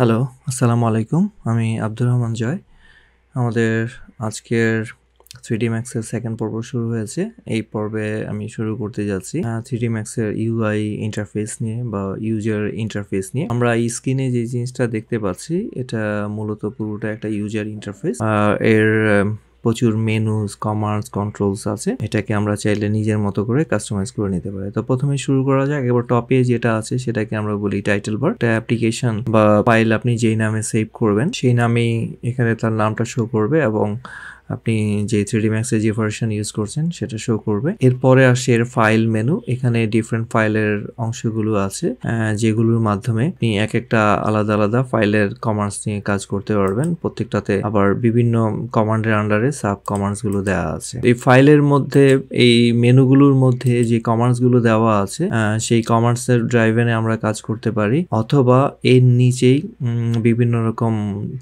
Hello, আসসালামু আলাইকুম। আমি আব্দুর রহমান জয়। আমাদের আজকের থ্রি ডি ম্যাক্সের সেকেন্ড পর্ব শুরু হয়েছে। এই পর্বে আমি শুরু করতে যাচ্ছি 3D Max এর UI ইন্টারফেস নিয়ে বা ইউজার ইন্টারফেস নিয়ে। আমরা এই স্ক্রিনে যে জিনিসটা দেখতে পাচ্ছি এটা মূলত পুরোটা একটা ইউজার ইন্টারফেস। এর প্রচুর মেনুস, কমার্স কন্ট্রোলস আছে। এটাকে আমরা চাইলে নিজের মতো করে কাস্টমাইজ করে নিতে পারি। তো প্রথমে শুরু করা যাক। এবার টপে যেটা আছে সেটাকে আমরা বলি টাইটেল বার। এটা অ্যাপ্লিকেশন বা ফাইল আপনি যেই নামে সেভ করবেন সেই নামেই এখানে তার নামটা শো করবে এবং আপনি যে 3D Max এর যে ভার্সন ইউজ করছেন, সেটা শো করবে। এরপরে আসে এর ফাইল মেনু। এখানে ডিফারেন্ট ফাইলের অংশগুলো আছে যেগুলোর মাধ্যমে আপনি এক একটা আলাদা আলাদা ফাইলের কমান্ডস নিয়ে কাজ করতে পারবেন। প্রত্যেকটাতে আবার বিভিন্ন কমান্ডের আন্ডারে সাব কমান্ডসগুলো দেওয়া আছে। এই ফাইলের মধ্যে, এই মেনুগুলোর মধ্যে যে কমান্ডসগুলো দেওয়া আছে সেই কমান্ডস এর ড্রাইভেনে আমরা কাজ করতে পারি অথবা এর নিচেই বিভিন্ন রকম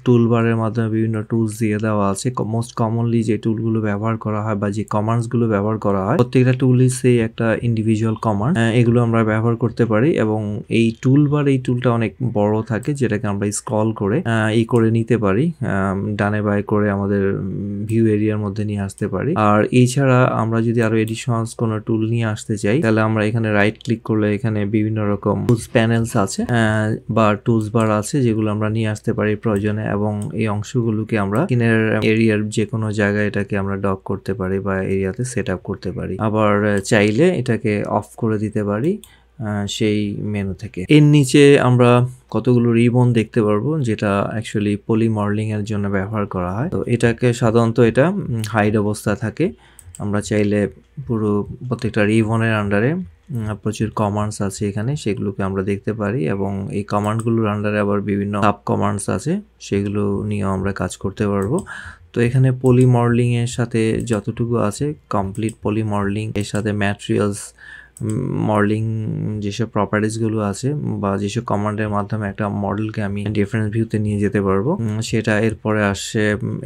টুলবারের মাধ্যমে বিভিন্ন টুলস দিয়ে দেওয়া আছে। মোস্ট কমনলি যে টুলগুলো ব্যবহার করা হয় বা যে কমান্ডসগুলো ব্যবহার করা হয়, প্রত্যেকটা টুলই সেই একটা ইন্ডিভিজুয়াল কমান্ড। এগুলো আমরা ব্যবহার করতে পারি এবং এই টুল বার এই টুলটা অনেক বড় থাকে যেটাকে আমরা স্ক্রল করে আ ই করে নিতে পারি। ডানে বাঁয়ে করে আমাদের ভিউ এরিয়ার মধ্যে নিয়ে আসতে পারি। আর এছাড়া আমরা যদি আরও এডিশনালস কোনো টুল নিয়ে আসতে চাই, তাহলে আমরা এখানে রাইট ক্লিক করলে এখানে বিভিন্ন রকম টুলস প্যানেলস আছে বা টুলস বার আছে যেগুলো আমরা নিয়ে আসতে পারি প্রয়োজনে এবং এই অংশগুলোকে আমরা এরিয়ার যেকোনো জায়গায় এটাকে আমরা ডক করতে পারি বা এরিয়াতে সেট করতে পারি। আবার চাইলে এটাকে অফ করে দিতে পারি সেই মেনু থেকে। এর নিচে আমরা কতগুলো রিবন দেখতে পারব, যেটা অ্যাকচুয়ালি পলি মডেলিং এর জন্য ব্যবহার করা হয়। তো এটাকে সাধারণত এটা হাইড অবস্থা থাকে। আমরা চাইলে পুরো প্রত্যেকটা রিবনের আন্ডারে প্রচুর কমান্ডস আছে এখানে, সেগুলোকে আমরা দেখতে পারি এবং এই কমান্ডগুলোর আন্ডারে আবার বিভিন্ন সাব কমান্ডস আছে, সেগুলো নিয়েও আমরা কাজ করতে পারব। তো এখানে পলি মডেলিংয়ের এর সাথে যতটুকু আছে কমপ্লিট পলি মডেলিং এর সাথে ম্যাটেরিয়ালস মডেলিং যেসব প্রপার্টিসগুলো আছে বা যেসব কমান্ডের মাধ্যমে একটা মডেলকে আমি ডিফারেন্ট ভিউতে নিয়ে যেতে পারব সেটা এরপরে আসছে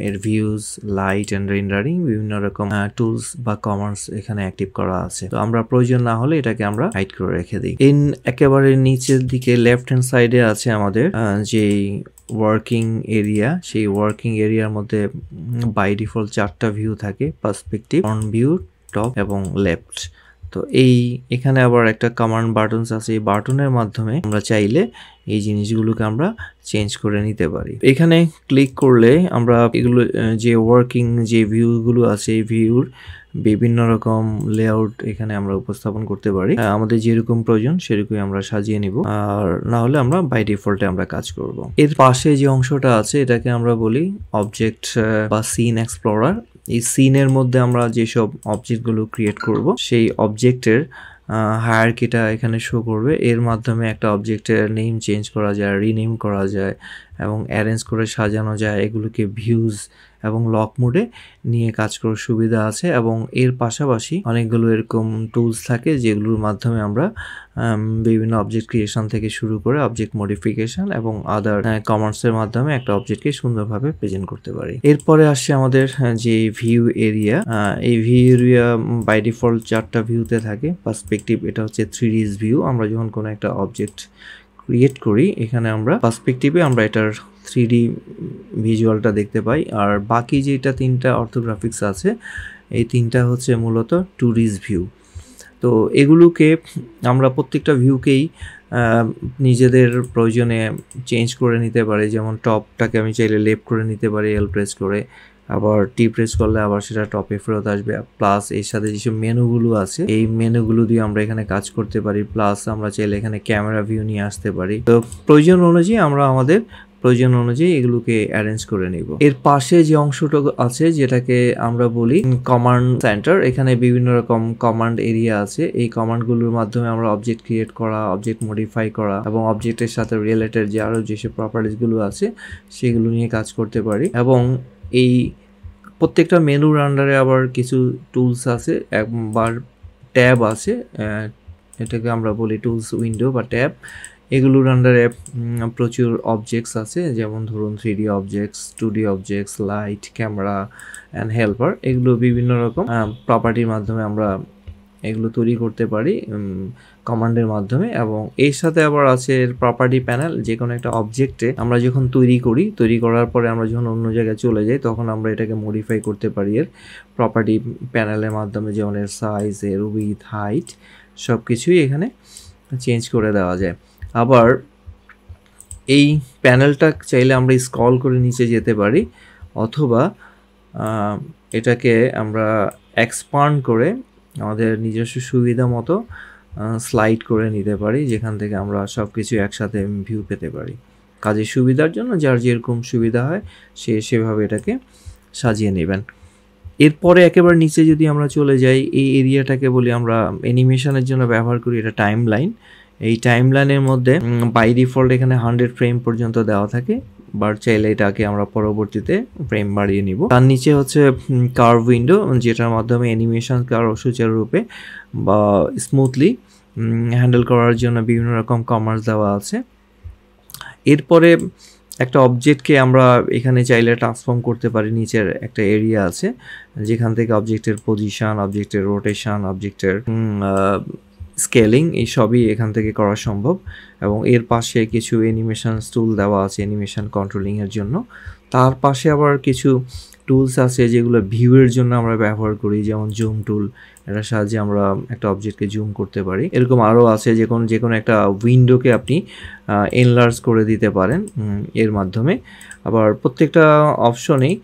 এর ভিউজ, লাইট এন্ড রেন্ডারিং বিভিন্ন রকম টুলস বা কমান্ডস এখানে অ্যাক্টিভ করা আছে। তো আমরা প্রয়োজন না হলে এটাকে আমরা হাইড করে রেখে দিই। এন একেবারে নিচের দিকে লেফট হ্যান্ড সাইডে আছে আমাদের যেই ওয়ার্কিং এরিয়া সেই ওয়ার্কিং এরিয়ার মধ্যে বাই ডিফল্ট চারটা ভিউ থাকে পার্সপেক্টিভ, অন ভিউ, টপ এবং লেফট। তো এই এখানে আবার একটা কমান্ড বাটনস আছে এই বাটনের মাধ্যমে আমরা চাইলে এই জিনিসগুলোকে আমরা চেঞ্জ করে নিতে পারি। এখানে ক্লিক করলে আমরা এগুলো যে ওয়ার্কিং যে ভিউগুলো আছে, এই ভিউর বিভিন্ন রকম লেআউট এখানে আমরা উপস্থাপন করতে পারি। আমাদের যেরকম প্রয়োজন সেরকমই আমরা সাজিয়ে নিব। আর না হলে আমরা বাই ডিফল্টে আমরা কাজ করব। এর পাশে যে অংশটা আছে এটাকে আমরা বলি অবজেক্ট বা সিন এক্সপ্লোরার। এই সিনের মধ্যে আমরা যেসব অবজেক্টগুলো ক্রিয়েট করব সেই অবজেক্টের আ হায়ারার্কিটা এখানে শো করবে। এর মাধ্যমে একটা অবজেক্টের নেম চেঞ্জ করা যায়, রিনেম করা যায় এবং অ্যারেঞ্জ করে সাজানো যায়। এগুলোকে ভিউজ এবং লক মোডে নিয়ে কাজ করার সুবিধা আছে এবং এর পাশাপাশি অনেকগুলো এরকম টুলস থাকে যেগুলোর মাধ্যমে আমরা বিভিন্ন অবজেক্ট ক্রিয়েশন থেকে শুরু করে অবজেক্ট মডিফিকেশন এবং আদার কমান্ডস এর মাধ্যমে একটা অবজেক্টকে সুন্দরভাবে প্রেজেন্ট করতে পারি। এরপরে আসছে আমাদের যে ভিউ এরিয়া এই ভিউ এরিয়া বাই ডিফল্ট চারটা ভিউতে থাকে। পার্সপেক্টিভ এটা হচ্ছে 3D ভিউ আমরা যখন কোনো একটা অবজেক্ট ক্রিয়েট করি, এখানে আমরা পার্সপেক্টিভে আমরা এটার 3D ভিজুয়ালটা দেখতে পাই। আর বাকি যেটা তিনটা অর্থোগ্রাফিক্স আছে, এই তিনটা হচ্ছে মূলত 2D ভিউ। তো এগুলোকে আমরা প্রত্যেকটা ভিউকেই নিজেদের প্রয়োজনে চেঞ্জ করে নিতে পারি। যেমন টপটাকে আমি চাইলে লেফট করে নিতে পারি এল প্রেস করে। আবার টি প্রেস করলে আবার সেটা টপে ফেরত আসবে। প্লাস এর সাথে যেসব মেনুগুলো আছে এই মেনুগুলো দিয়ে আমরা এখানে কাজ করতে পারি। প্লাস আমরা চাইলে এখানে ক্যামেরা ভিউ নিয়ে আসতে পারি। তো প্রয়োজন অনুযায়ী আমরা আমাদের প্রয়োজন অনুযায়ী এগুলোকে অ্যারেঞ্জ করে নিব। এর পাশে যে অংশটা আছে যেটাকে আমরা বলি কমান্ড সেন্টার এখানে বিভিন্ন রকম কমান্ড এরিয়া আছে। এই কমান্ডগুলোর মাধ্যমে আমরা অবজেক্ট ক্রিয়েট করা, অবজেক্ট মডিফাই করা এবং অবজেক্টের সাথে রিলেটেড যে আরও যেসব প্রপার্টিসগুলো আছে সেগুলো নিয়ে কাজ করতে পারি এবং এই প্রত্যেকটা মেনুর আন্ডারে আবার কিছু টুলস আছে একবার ট্যাব আছে এটাকে আমরা বলি টুলস উইন্ডো বা ট্যাব। এগুলোর আন্ডারে প্রচুর অবজেক্টস আছে যেমন ধরুন three D objects, 2D objects, light, camera and helper এগুলো বিভিন্ন রকম প্রপার্টির মাধ্যমে আমরা এগুলো তৈরি করতে পারি। কমান্ডের মাধ্যমে এবং এর সাথে আবার আছে এর প্রপার্টি প্যানেল যে কোনো একটা অবজেক্টে আমরা যখন তৈরি করি, তৈরি করার পরে আমরা যখন অন্য জায়গায় চলে যাই, তখন আমরা এটাকে মডিফাই করতে পারি। এর প্রপার্টি প্যানেলের মাধ্যমে যেমন এর সাইজ এর উইথ হাইট সব কিছুই এখানে চেঞ্জ করে দেওয়া যায়। আবার এই প্যানেলটা চাইলে আমরা স্ক্রল করে নিচে যেতে পারি, অথবা এটাকে আমরা এক্সপান্ড করে আমাদের নিজস্ব সুবিধা মতো স্লাইড করে নিতে পারি, যেখান থেকে আমরা সব কিছু একসাথে ভিউ পেতে পারি। কাজের সুবিধার জন্য যার যেরকম সুবিধা হয়, সে সেভাবে এটাকে সাজিয়ে নেবেন। এরপরে একেবারে নিচে যদি আমরা চলে যাই, এই এরিয়াটাকে বলি আমরা অ্যানিমেশনের জন্য ব্যবহার করি, এটা টাইম লাইন এই টাইম লাইনের মধ্যে বাই ডিফল্ট এখানে হান্ড্রেড ফ্রেম পর্যন্ত দেওয়া থাকে। বার চাইলে এটাকে আমরা পরবর্তীতে ফ্রেম বাড়িয়ে নিব। তার নিচে হচ্ছে কার উইন্ডো যেটার মাধ্যমে অ্যানিমেশন আরও সুচারুরূপে বা স্মুথলি হ্যান্ডেল করার জন্য বিভিন্ন রকম কমার্স দেওয়া আছে। এরপরে একটা অবজেক্টকে আমরা এখানে চাইলে ট্রান্সফর্ম করতে পারি, নিচের একটা এরিয়া আছে, যেখান থেকে অবজেক্টের পজিশন অবজেক্টের রোটেশন অবজেক্টের স্কেলিং, এই সবই এখান থেকে করা সম্ভব। এবং এর পাশে কিছু অ্যানিমেশন টুল দেওয়া আছে অ্যানিমেশন কন্ট্রোলিংয়ের জন্য। তার পাশে আবার কিছু টুলস আছে যেগুলো ভিউয়ের জন্য আমরা ব্যবহার করি, যেমন জুম টুল এটার সাহায্যে আমরা একটা অবজেক্টকে জুম করতে পারি। এরকম আরও আছে যে কোনো যে কোনো একটা উইন্ডোকে আপনি এনলার্জ করে দিতে পারেন এর মাধ্যমে। আবার প্রত্যেকটা অপশনেই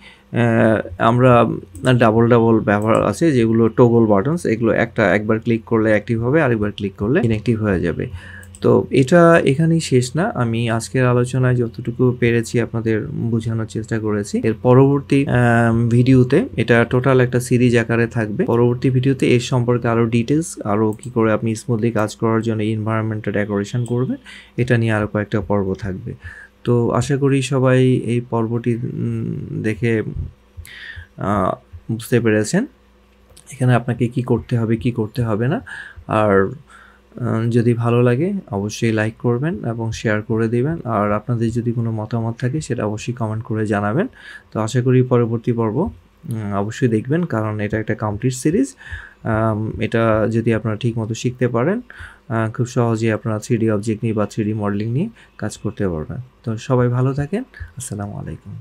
আমরা ডাবল ডাবল ব্যবহার আছে, যেগুলো টোগল বাটনস এগুলো একটা একবার ক্লিক করলে অ্যাক্টিভ হবে, আরেকবার ক্লিক করলে ইনঅ্যাক্টিভ হয়ে যাবে। তো এটা এখানেই শেষ না, আমি আজকের আলোচনায় যতটুকু পেরেছি আপনাদের বোঝানোর চেষ্টা করেছি। এর পরবর্তী ভিডিওতে, এটা টোটাল একটা সিরিজ আকারে থাকবে। পরবর্তী ভিডিওতে এর সম্পর্কে আরও ডিটেলস আরও কি করে আপনি স্মুথলি কাজ করার জন্য ইনভায়রনমেন্টটা ডেকোরেশন করবেন, এটা নিয়ে আরও কয়েকটা পর্ব থাকবে। তো আশা করি সবাই এই পর্বটি দেখে বুঝতে পেরেছেন। এখানে আপনাকে কি করতে হবে, কি করতে হবে না। আর যদি ভালো লাগে অবশ্যই লাইক করবেন এবং শেয়ার করে দেবেন। আর আপনাদের যদি কোনো মতামত থাকে সেটা অবশ্যই কমেন্ট করে জানাবেন। তো আশা করি পরবর্তী পর্ব অবশ্যই দেখবেন কারণ এটা একটা কমপ্লিট সিরিজ এটা যদি আপনারা ঠিক মতো শিখতে পারেন খুব সহজেই আপনারা থ্রিডি অবজেক্ট নিয়ে বা থ্রিডি মডেলিং নিয়ে কাজ করতে পারবেন। তো সবাই ভালো থাকেন, আসসালামু আলাইকুম।